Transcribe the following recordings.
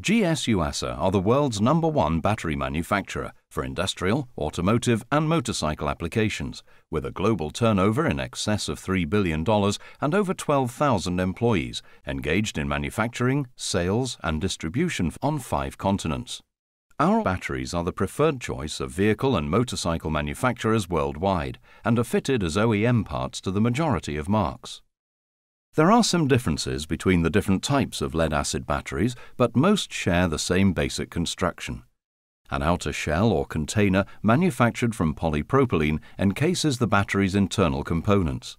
GS Yuasa are the world's number one battery manufacturer for industrial, automotive, and motorcycle applications, with a global turnover in excess of $3 billion and over 12,000 employees engaged in manufacturing, sales, and distribution on five continents. Our batteries are the preferred choice of vehicle and motorcycle manufacturers worldwide and are fitted as OEM parts to the majority of marques. There are some differences between the different types of lead acid batteries, but most share the same basic construction. An outer shell or container manufactured from polypropylene encases the battery's internal components.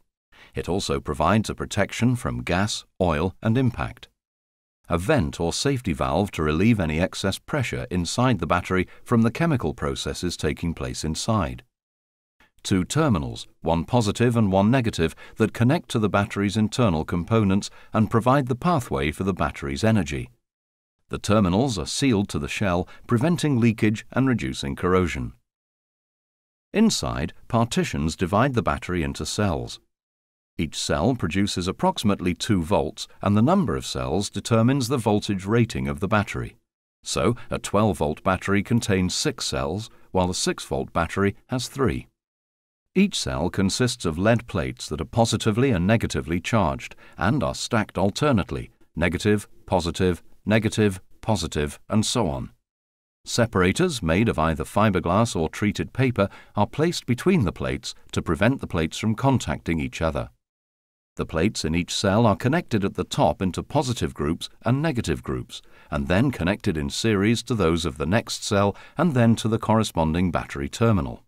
It also provides a protection from gas, oil, and impact. A vent or safety valve to relieve any excess pressure inside the battery from the chemical processes taking place inside two terminals, one positive and one negative, that connect to the battery's internal components and provide the pathway for the battery's energy. The terminals are sealed to the shell, preventing leakage and reducing corrosion. Inside, partitions divide the battery into cells. Each cell produces approximately 2 volts, and the number of cells determines the voltage rating of the battery. So, a 12 volt battery contains 6 cells, while a 6 volt battery has 3. Each cell consists of lead plates that are positively and negatively charged and are stacked alternately negative, positive, negative, positive, and so on. Separators made of either fiberglass or treated paper are placed between the plates to prevent the plates from contacting each other. The plates in each cell are connected at the top into positive groups and negative groups, and then connected in series to those of the next cell and then to the corresponding battery terminal.